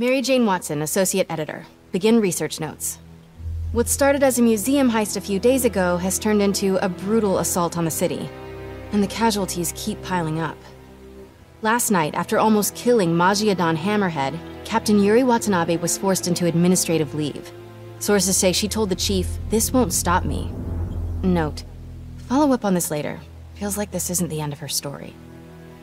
Mary Jane Watson, Associate Editor. Begin research notes. What started as a museum heist a few days ago has turned into a brutal assault on the city. And the casualties keep piling up. Last night, after almost killing Maggia don Hammerhead, Captain Yuri Watanabe was forced into administrative leave. Sources say she told the chief, this won't stop me. Note, follow up on this later. Feels like this isn't the end of her story.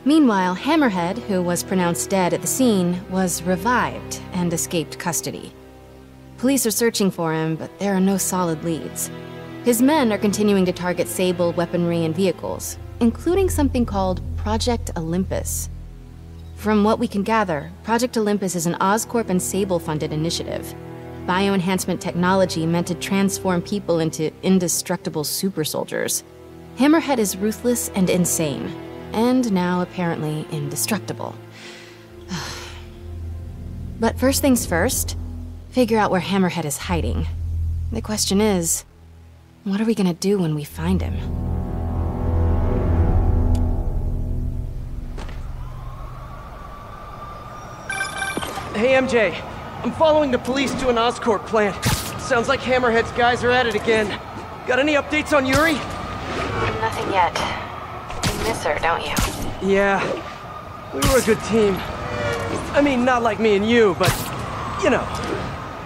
Meanwhile, Hammerhead, who was pronounced dead at the scene, was revived and escaped custody. Police are searching for him, but there are no solid leads. His men are continuing to target Sable weaponry and vehicles, including something called Project Olympus. From what we can gather, Project Olympus is an Oscorp and Sable-funded initiative. Bioenhancement technology meant to transform people into indestructible super soldiers. Hammerhead is ruthless and insane, and now apparently indestructible. but first things first, figure out where Hammerhead is hiding. The question is, what are we gonna do when we find him? Hey, MJ. I'm following the police to an Oscorp plant. Sounds like Hammerhead's guys are at it again. Got any updates on Yuri? Nothing yet. Miss her, don't you? Yeah. We were a good team. I mean, not like me and you, but, you know.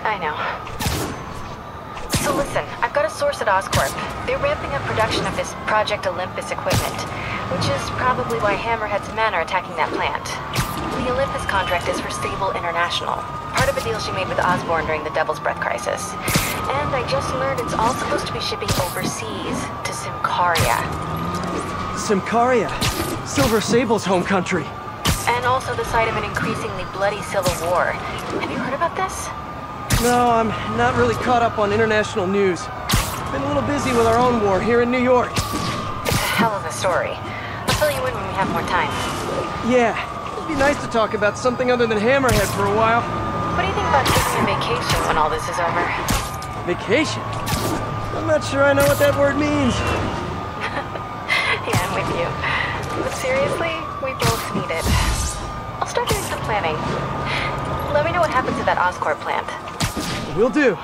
I know. So listen, I've got a source at Oscorp. They're ramping up production of this Project Olympus equipment, which is probably why Hammerhead's men are attacking that plant. The Olympus contract is for Sable International, part of a deal she made with Osborn during the Devil's Breath crisis. And I just learned it's all supposed to be shipping overseas to Symkaria. Symkaria. Silver Sable's home country. And also the site of an increasingly bloody civil war. Have you heard about this? No, I'm not really caught up on international news. Been a little busy with our own war here in New York. It's a hell of a story. I'll fill you in when we have more time. Yeah, it'd be nice to talk about something other than Hammerhead for a while. What do you think about taking a vacation when all this is over? Vacation? I'm not sure I know what that word means. With you. But seriously, we both need it. I'll start doing some planning. Let me know what happens to that Oscorp plant. Will do.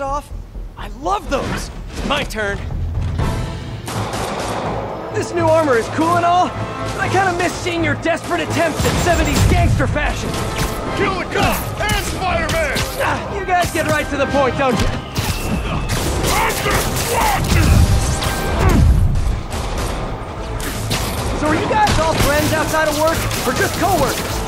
Dance-off? I love those! My turn. this new armor is cool and all, but I kinda miss seeing your desperate attempts at 70s gangster fashion. Kill the cop and Spider-Man! Ah, You guys get right to the point, don't you? I'm gonna squash you! So are you guys all friends outside of work, or just co-workers?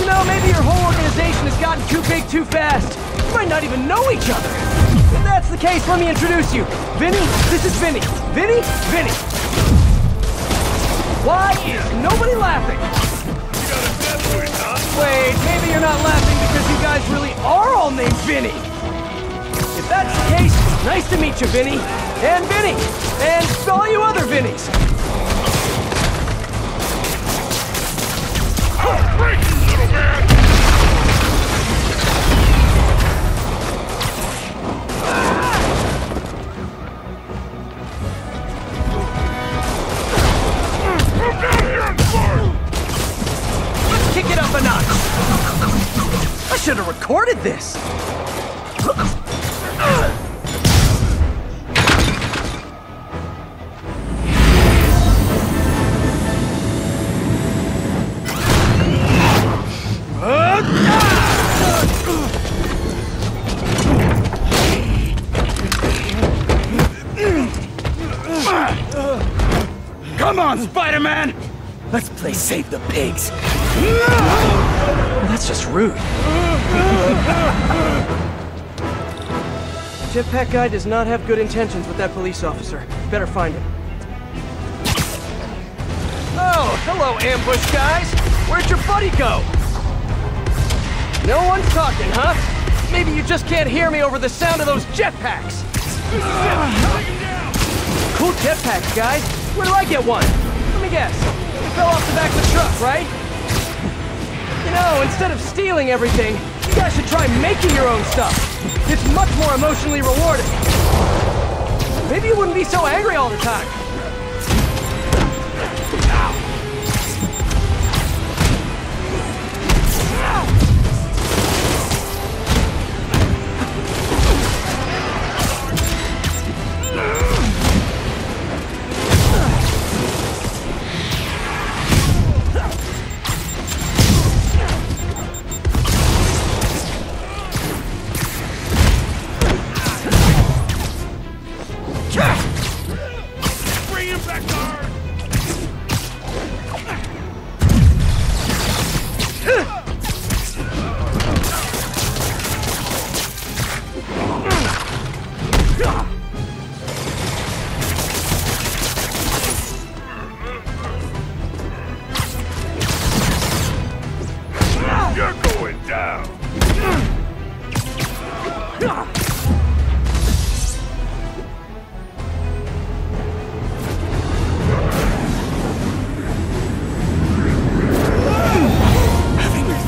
You know, maybe your whole organization has gotten too big too fast. You might not even know each other. If that's the case, let me introduce you. Vinny, this is Vinny. Vinny, Vinny. Why is nobody laughing? A huh? Wait, maybe you're not laughing because you guys really are all named Vinny. If that's the case, nice to meet you, Vinny. And Vinny. And all you other Vinnies. Should have recorded this. Come on, Spider-Man! Let's play Save the Pigs. That's just rude. Jetpack guy does not have good intentions with that police officer. Better find him. Oh, hello, ambush guys. Where'd your buddy go? No one's talking, huh? Maybe you just can't hear me over the sound of those jetpacks. Cool jetpacks, guys. Where do I get one? Let me guess. It fell off the back of the truck, right? You know, instead of stealing everything, guys should try making your own stuff. It's much more emotionally rewarding. Maybe you wouldn't be so angry all the time.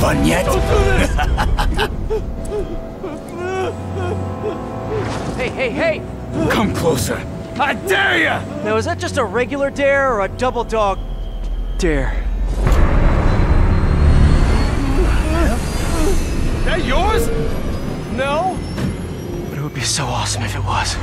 Having fun yet? Hey, hey, hey! Come closer. I dare ya! Now, is that just a regular dare or a double dog dare? That yours? No? But it would be so awesome if it was.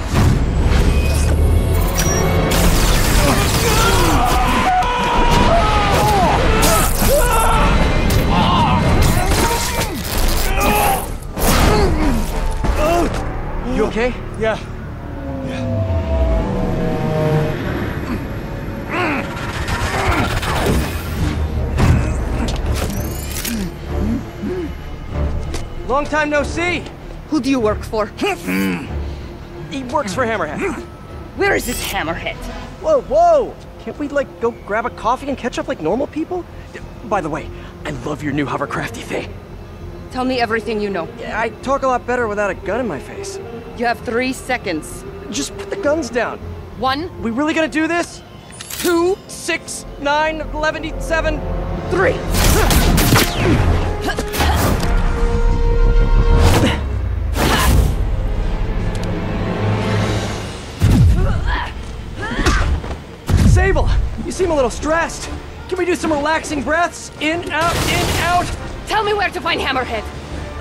You okay? Yeah. Long time no see. Who do you work for? He works for Hammerhead. Where is this hammerhead? Whoa, whoa! Can't we, like, go grab a coffee and catch up like normal people? By the way, I love your new hovercrafty thing. Tell me everything you know. I talk a lot better without a gun in my face. You have three seconds. Just put the guns down. One, We really gonna do this? Two, six, nine, eleven, seven, three. Sable, you seem a little stressed. Can we do some relaxing breaths? In, out, in, out. tell me where to find Hammerhead.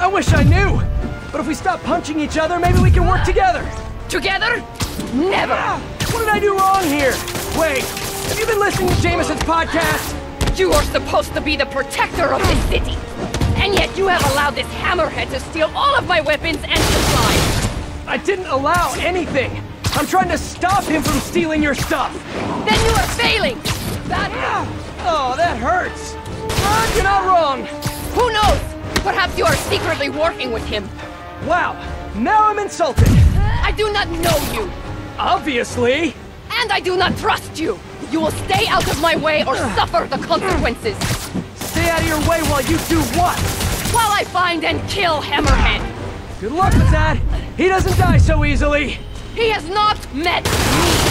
I wish I knew. But if we stop punching each other, maybe we can work together. Together? Never. Ah, what did I do wrong here? Wait, Have you been listening to Jameson's podcast? You are supposed to be the protector of this city. And yet you have allowed this hammerhead to steal all of my weapons and supplies. I didn't allow anything. I'm trying to stop him from stealing your stuff. Then you are failing. That... Oh, that hurts. But you're not wrong. Who knows? Perhaps you are secretly working with him. Wow, now I'm insulted. I do not know you. Obviously. And I do not trust you. You will stay out of my way or suffer the consequences. Stay out of your way while you do what? While I find and kill Hammerhead. Good luck with that. He doesn't die so easily. He has not met me.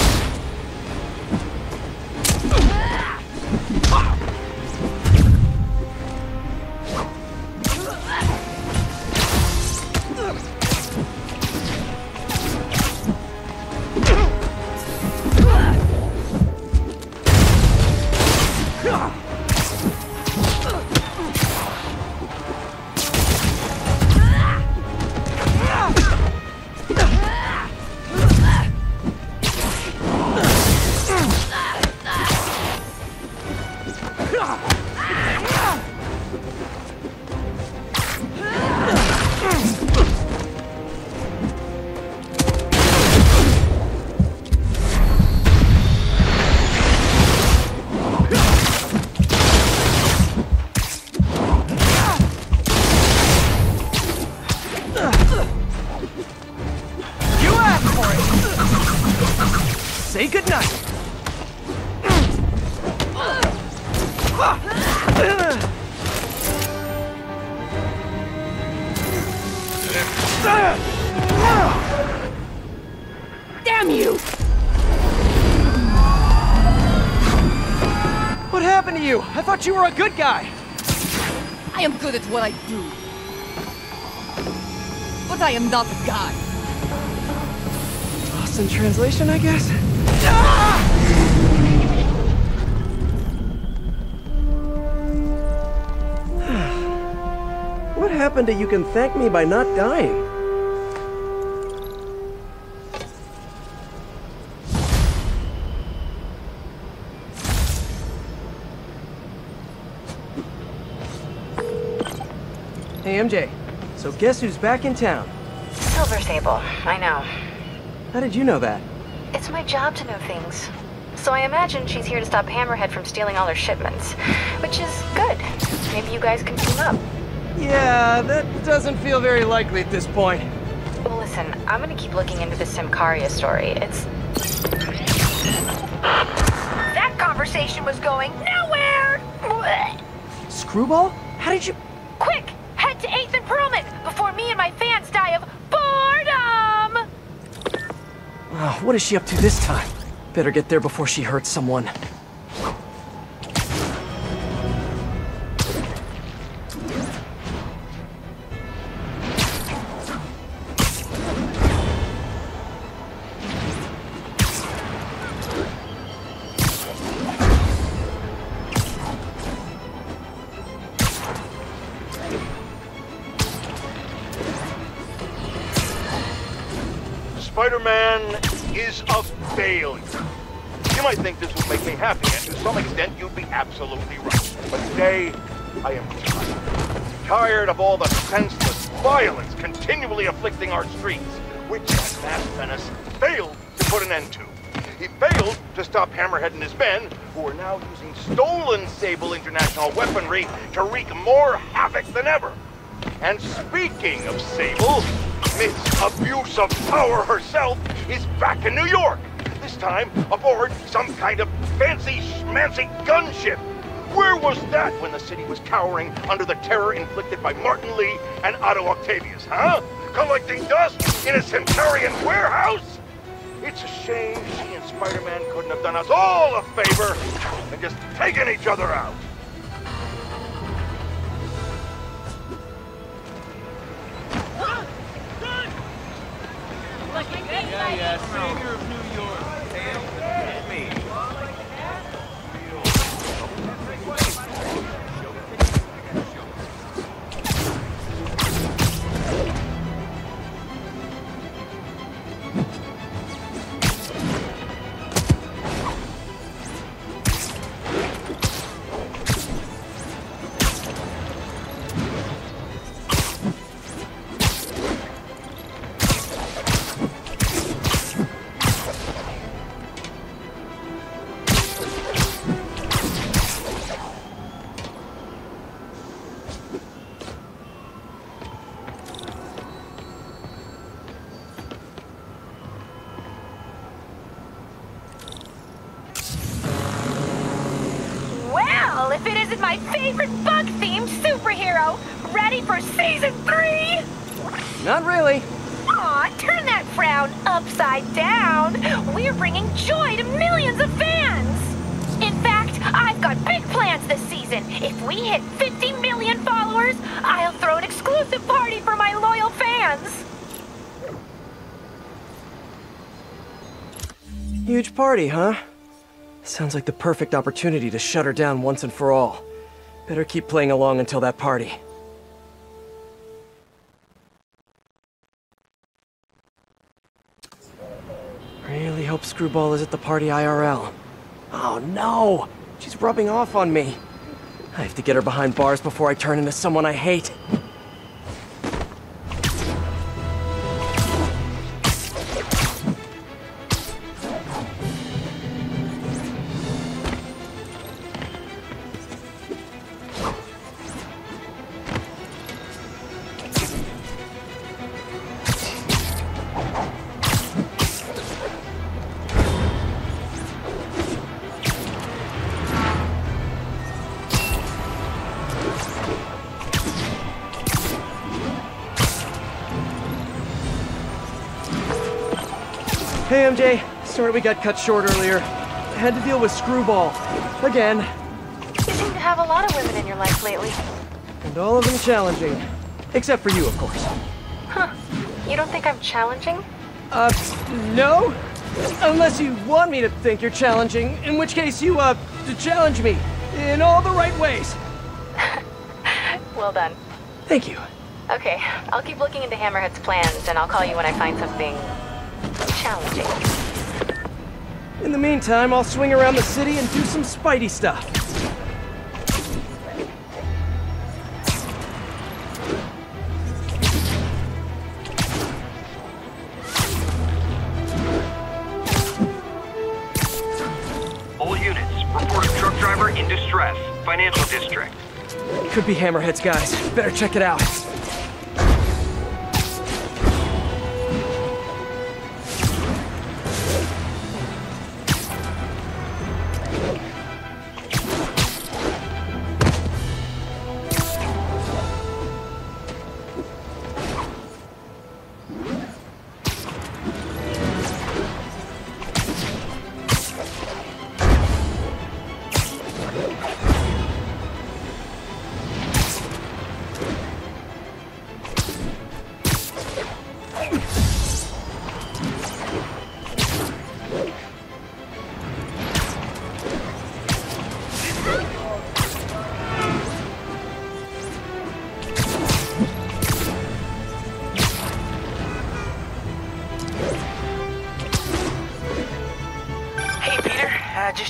Ah! Good at what I do. But I am not a guy. Lost in translation, I guess? What happened to you can thank me by not dying? Hey, MJ. So guess who's back in town? Silver Sable, I know. How did you know that? It's my job to know things. So I imagine she's here to stop Hammerhead from stealing all her shipments. Which is good. Maybe you guys can team up. Yeah, that doesn't feel very likely at this point. Well, listen, I'm gonna keep looking into the Symkaria story. It's... That conversation was going nowhere! Screwball? How did you... Quick, head to 8th and Perlman before me and my fans die of boredom! Oh, what is she up to this time? Better get there before she hurts someone. Spider-Man is a failure. You might think this would make me happy, and to some extent you'd be absolutely right. But today, I am tired. Tired of all the senseless violence continually afflicting our streets, which masked menace failed to put an end to. He failed to stop Hammerhead and his men, who are now using stolen Sable International weaponry to wreak more havoc than ever. And speaking of Sable, Miss Abuse of Power herself is back in New York. This time aboard some kind of fancy schmancy gunship. Where was that when the city was cowering under the terror inflicted by Martin Li and Otto Octavius, huh? Collecting dust in a Centurion warehouse? It's a shame she and Spider-Man couldn't have done us all a favor and just taken each other out. Yeah, yeah, savior of New favorite bug-themed superhero. Ready for season three? Not really. Aw, turn that frown upside down. We're bringing joy to millions of fans. In fact, I've got big plans this season. If we hit 50 million followers, I'll throw an exclusive party for my loyal fans. Huge party, huh? Sounds like the perfect opportunity to shut her down once and for all. Better keep playing along until that party. Really hope Screwball is at the party IRL. Oh no! She's rubbing off on me. I have to get her behind bars before I turn into someone I hate. Hey MJ, sorry we got cut short earlier. I had to deal with Screwball. Again. You seem to have a lot of women in your life lately. And all of them challenging. Except for you, of course. Huh. You don't think I'm challenging? Uh, no? Unless you want me to think you're challenging, in which case you, uh, to challenge me. In all the right ways. Well done. Thank you. Okay, I'll keep looking into Hammerhead's plans, and I'll call you when I find something... challenging. In the meantime, I'll swing around the city and do some Spidey stuff. All units, report a truck driver in distress. Financial district. Could be Hammerhead's guys. Better check it out.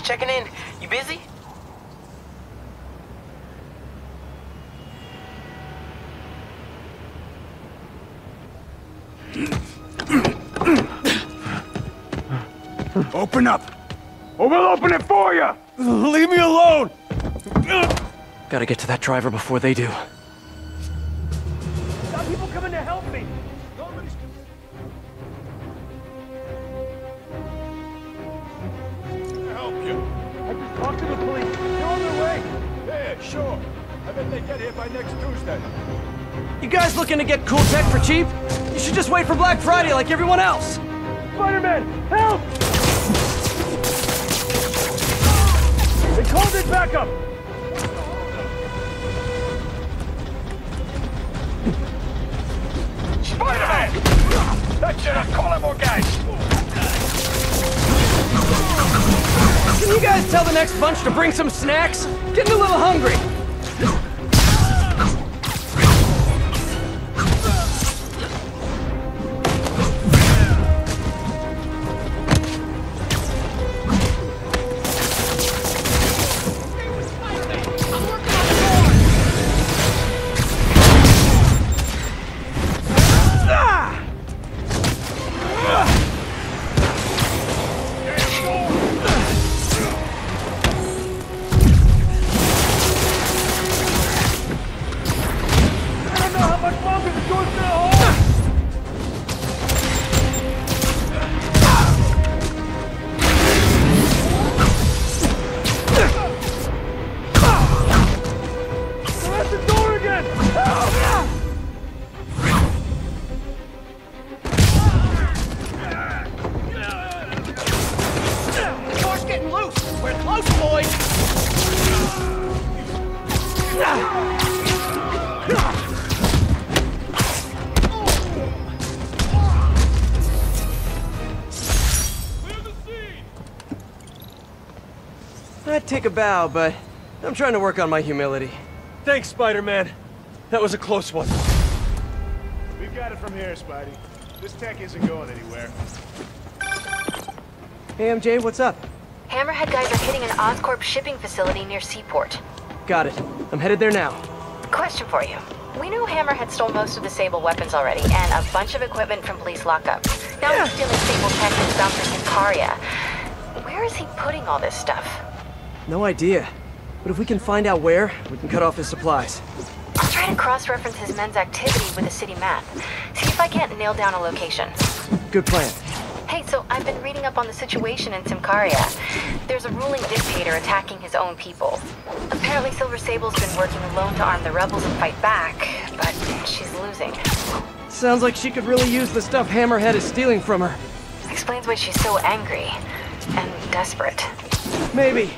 Just checking in. You busy? Open up! Or we'll open it for you! Leave me alone! Gotta get to that driver before they do. Got people coming to help me. Help Yeah, sure. I bet they get here by next Tuesday. You guys looking to get cool tech for cheap? You should just wait for Black Friday like everyone else. Spider-Man, help! They called in backup. Spider-Man! That should have called more guys! Can you guys tell the next bunch to bring some snacks? Getting a little hungry. I'd take a bow, but I'm trying to work on my humility. Thanks, Spider-Man. That was a close one. We've got it from here, Spidey. This tech isn't going anywhere. Hey, MJ, what's up? Hammerhead guys are hitting an Oscorp shipping facility near Seaport. Got it. I'm headed there now. Question for you. We know Hammerhead stole most of the Sable weapons already, and a bunch of equipment from police lockup. Now he's stealing Sable tech and stuff from Symkaria. Where is he putting all this stuff? No idea. But if we can find out where, we can cut off his supplies. I'll try to cross-reference his men's activity with a city map. See if I can't nail down a location. Good plan. Hey, so I've been reading up on the situation in Symkaria. There's a ruling dictator attacking his own people. Apparently Silver Sable's been working alone to arm the rebels and fight back, but she's losing. Sounds like she could really use the stuff Hammerhead is stealing from her. Explains why she's so angry and desperate. Maybe.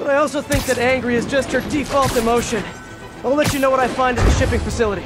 But I also think that angry is just her default emotion. I'll let you know what I find at the shipping facility.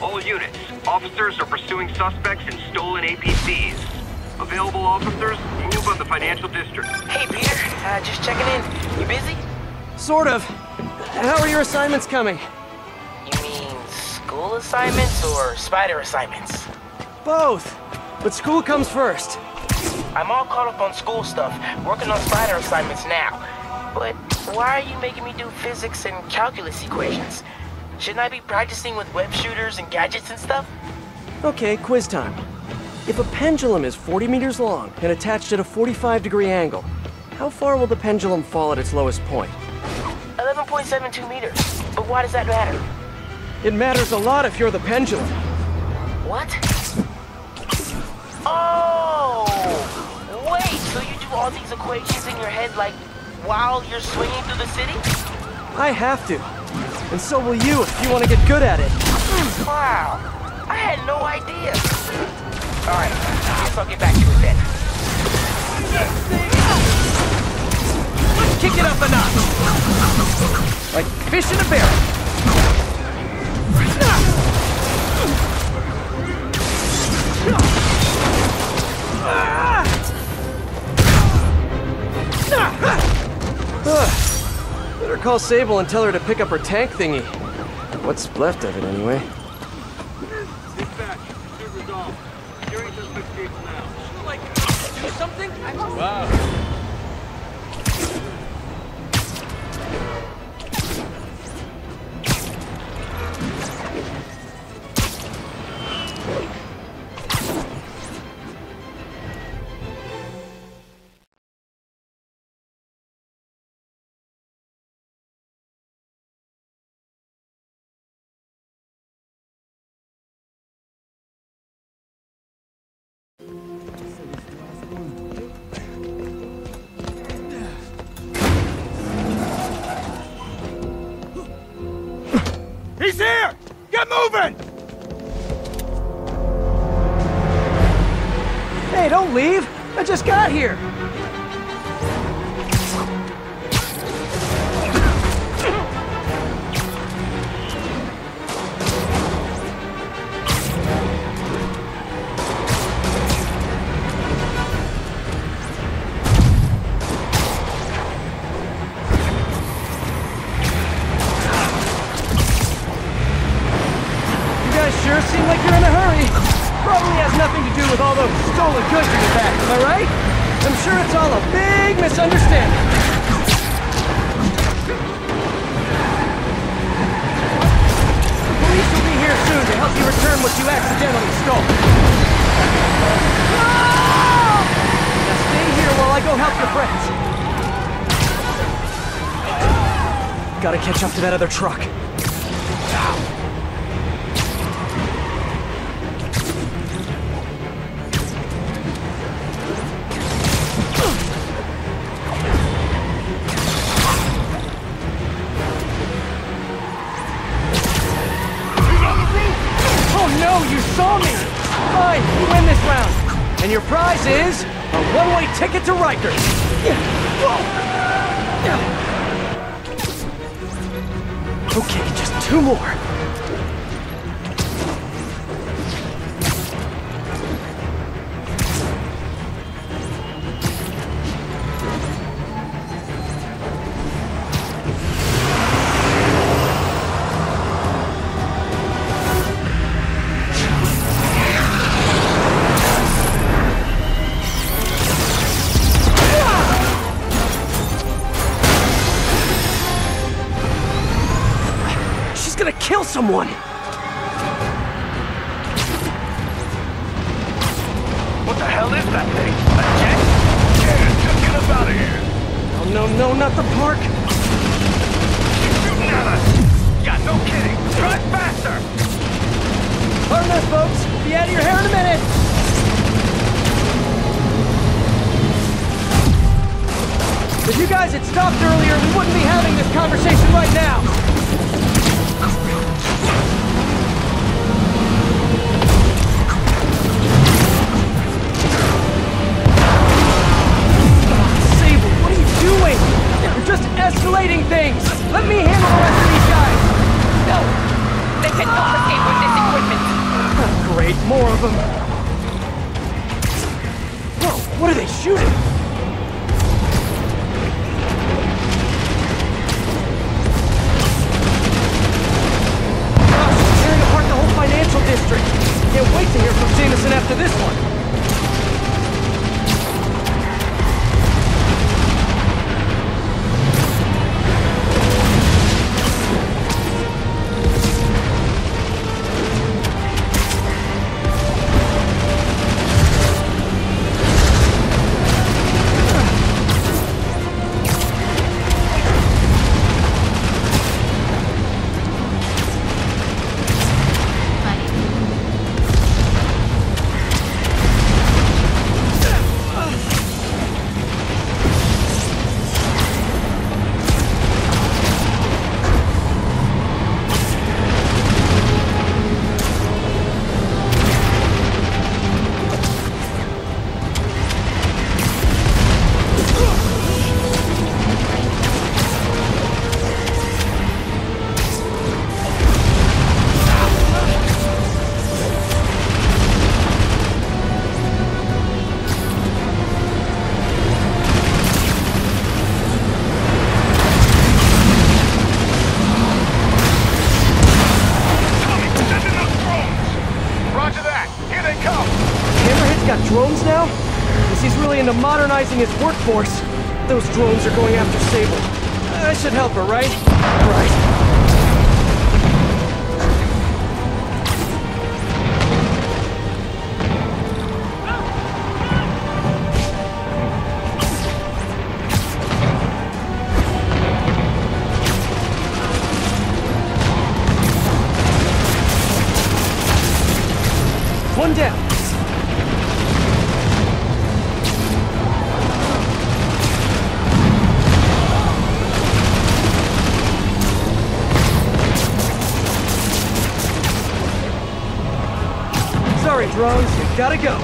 All units, officers are pursuing suspects in stolen APCs. Available officers, move on the financial district. Hey, Peter. Uh, just checking in. You busy? Sort of. How are your assignments coming? You mean school assignments or spider assignments? Both. But school comes first. I'm all caught up on school stuff, working on spider assignments now. But why are you making me do physics and calculus equations? Shouldn't I be practicing with web shooters and gadgets and stuff? Okay, quiz time. If a pendulum is 40 meters long and attached at a 45 degree angle, how far will the pendulum fall at its lowest point? 11.72 meters. But why does that matter? It matters a lot if you're the pendulum. What? Oh! Wait, so you do all these equations in your head like while you're swinging through the city? I have to. And so will you if you want to get good at it. Wow, I had no idea. All right, guess I'll get back to it then. Let's kick it up a notch. Like fish in a barrel. Better call Sable and tell her to pick up her tank thingy. What's left of it, anyway. Moving! Hey, don't leave! I just got here! That other truck. What the hell is that thing? A jet? Yeah, just get us out of here. Oh, no, no, not the park! She's shooting at us. Yeah, no kidding. Drive faster. Pardon us, folks. Be out of your hair in a minute. If you guys had stopped earlier, we wouldn't be having this conversation right now. Escalating things. Let me handle the rest of these guys. No! They cannot escape with this equipment! Great, more of them. Whoa, what are they shooting? Gosh, they're tearing apart the whole financial district. Can't wait to hear from Jameson after this one. Got drones now? Guess he's really into modernizing his workforce. Those drones are going after Sable. I should help her, right? Right. Gotta go.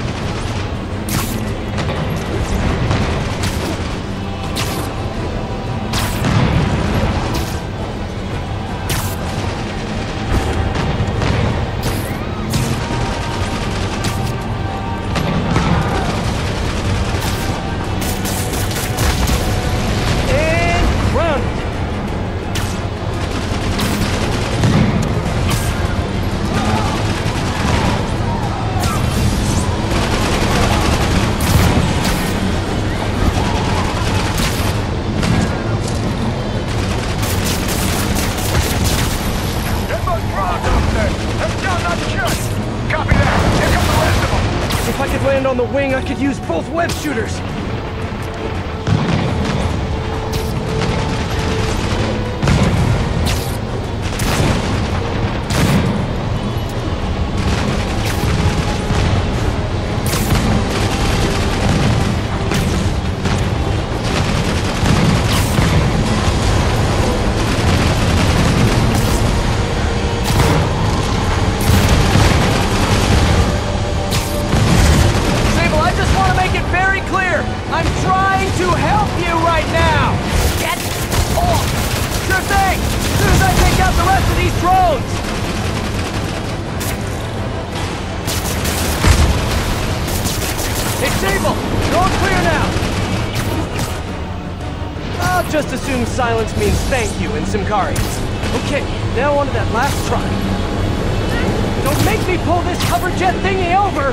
Just assume silence means thank you in Symkarian. Okay, now on to that last try. Don't make me pull this hover jet thingy over!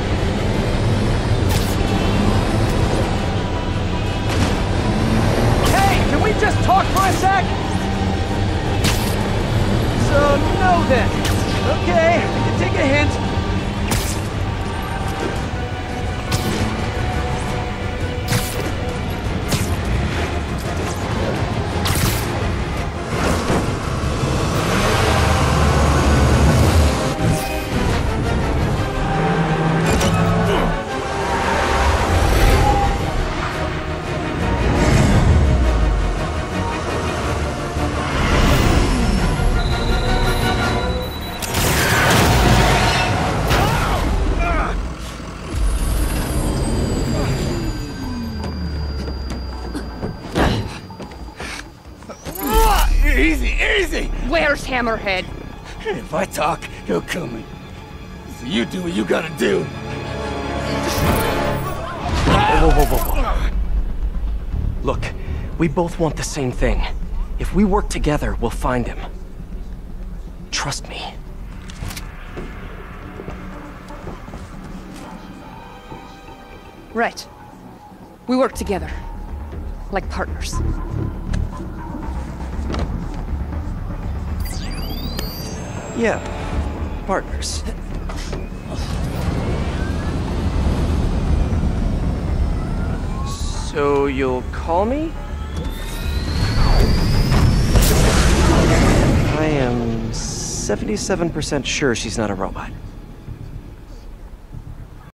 Hey, can we just talk for a sec? So, no then. Okay, I can take a hint. Hammerhead? If I talk, he'll kill me. So you do what you gotta do. Whoa, whoa, whoa, whoa. Look, we both want the same thing. If we work together, we'll find him. Trust me. Right. We work together. Like partners. Yeah, partners. So you'll call me? I am 77% sure she's not a robot.